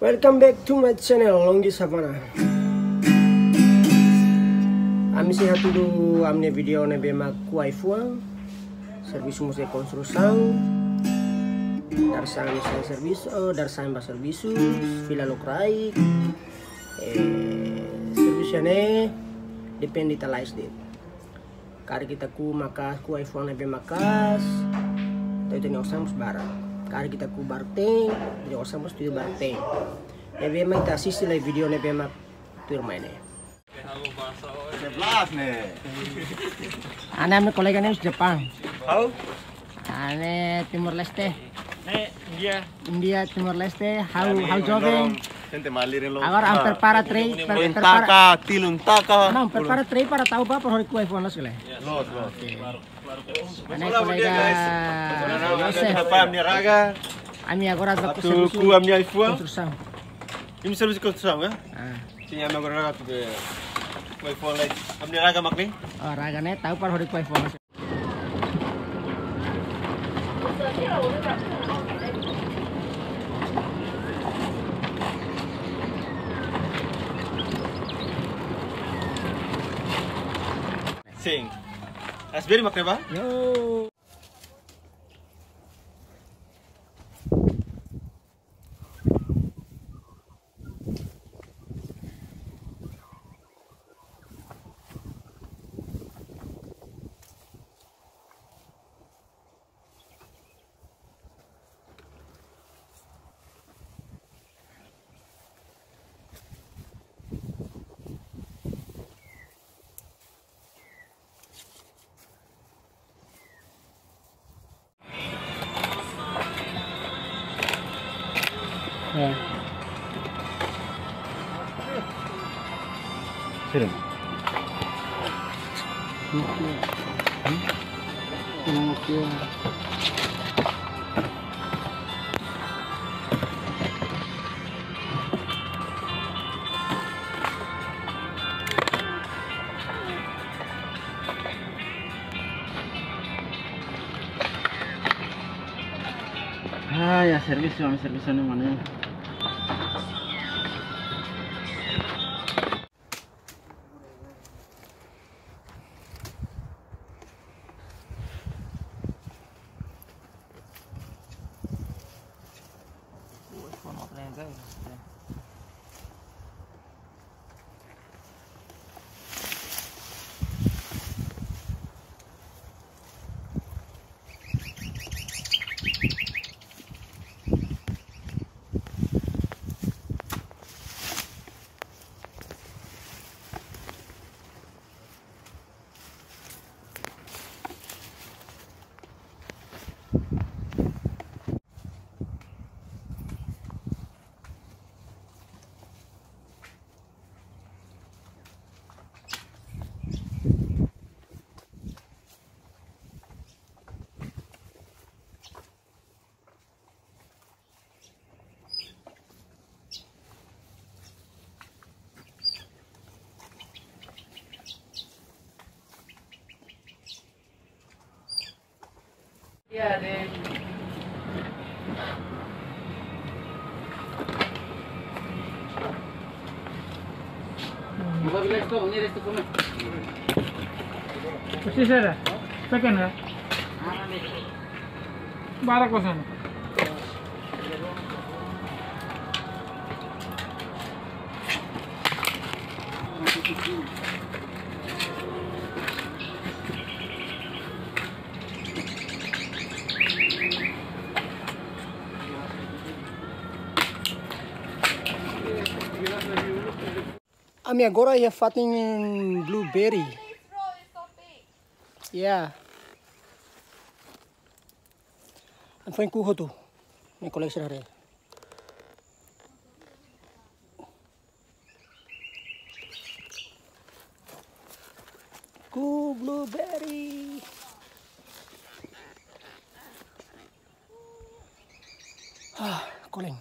Welcome back to my channel Longgi Savana. Ami sih hatu du amne video ne bema kuai fuang. Servisu musik konstruksang dar sang sang servisu oh, dar sang ba servisu fila lokrai eh servisu ne depende talais dit. Kari kita ku makas kuai fuang ne bema makas tahu ini osam barang kari kita ku barteng jadi osam mesti tu barteng. Ne bema ita sisi lai video ne bema tur maine Sebelas nih. Ane ame kolega ne Jepang. How? ane Timur Leste. Eh, iya. India Timur Leste. How how jogging Gente malirin lo. agar am prepara trei per prepara Intaka, tiluntaka. no prepara trei para tahu ba por ku iPhone las kele Los, los. ane kolega Yosef Apa amni raga? ami agora da Tu ku amni iPhone. construção Im service construção, ya? ah Sinya amni agora raga tu be. iPhone lagi. Amni raga makni? oh ragane tahu par ku iPhone las Sing. Asbiri makni ba? yo Sering. Mungkin. Ah, ya servicio, mi servicio no mana. Iya, deh. Buka bilas ko, ini resto ko na. Got it. వచ్చేసారా? Second బాధ కోసం Ami agora ia fatin blueberry. Yeah. Fine kuho to. May collection rin. Ku blueberry. Ah, koleng.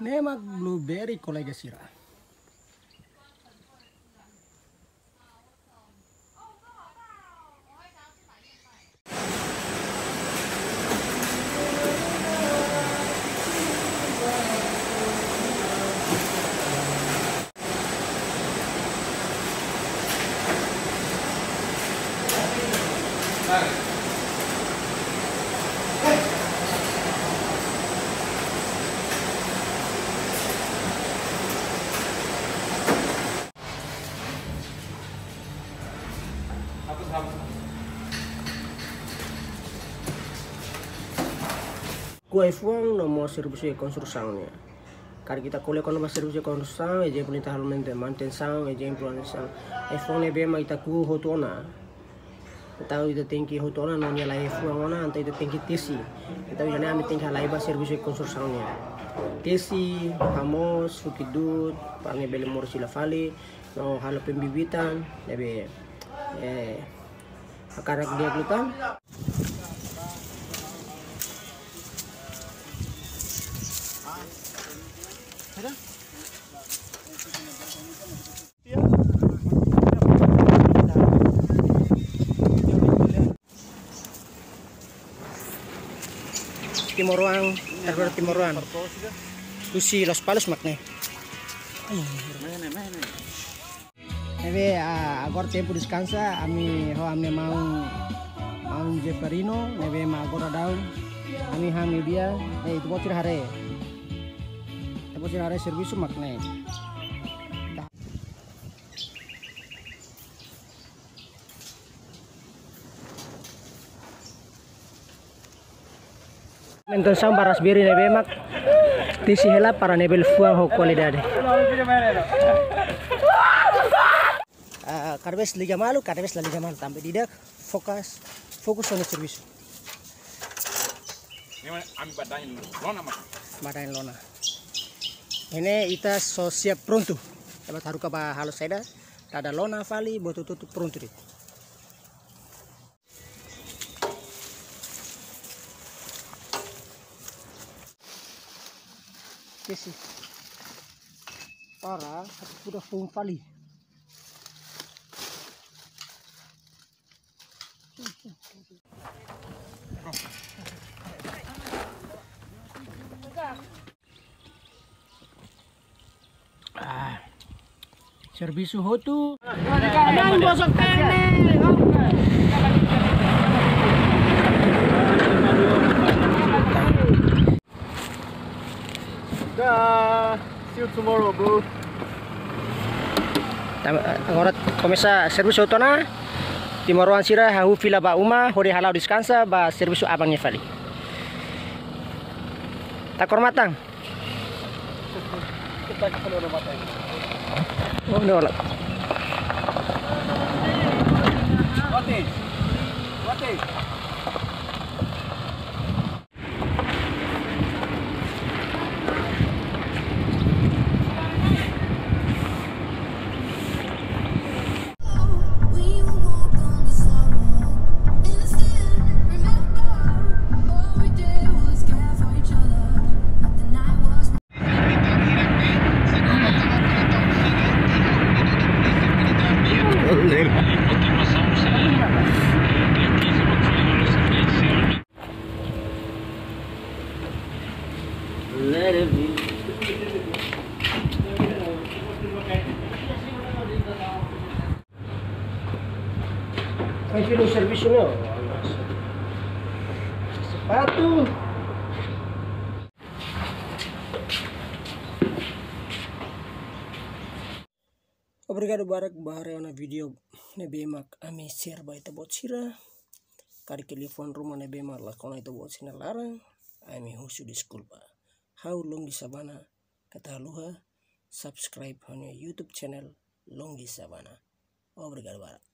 Nema blueberry kolega sira. Kuai fuang no mo serviço de construção né cara kita kole kono mas serviço de construção e exemplo literalmente manutenção exemplo manutenção e fuang bem mas ita ku hotona. Tahu itu tinggi hotona no nya lai fuang ona anta itu tinggi tesi kita jane ami tinggi lai ba serviço de construção né tesi hamos fukidut pange bele mor sila fali no halo pembibitan lebe eh akarak dia glutan Timoruang, terbaru Timoruang. Tusi Los Palos makne. Ebe agora tempo descansa, ami ho ami mau mau Jeferino, nebe ma agora daun. Ami hami dia, eh itu bocor hare. Itu bocor hare servisu makne. Mentenção para as biri nebe mak. Tisi hela para nebel fuang ho qualidade. Ah, vez liga malu, la liga malu também tidak fokus fokus no serviço. Ini kami badain lona mak. Madain lona. Ini ita so siap pronto. Dapat haru ka ba halos seda. Tada lona fali botu tutu pronto dit. Esse. Para, sudah pun fali. Servisu hotu. Jangan bosok kene. Dah. See you tomorrow, bro. Agora começa serviço hotu na. Timoruan sira hahu fila ba uma, hore halau descansa ba serviço abangnya fali. Takor matang. Ano wala? What is? What is? May sino serviço nyo? Sepatu. Obrigado barak bahare na video na bemak ami share ba ito bot sira. Kari telefon rumah na bemak lakona ito bot sina larang. Ami husu di school ba. How long di sabana kata luha subscribe on YouTube channel Longi Savana. Obrigado barak.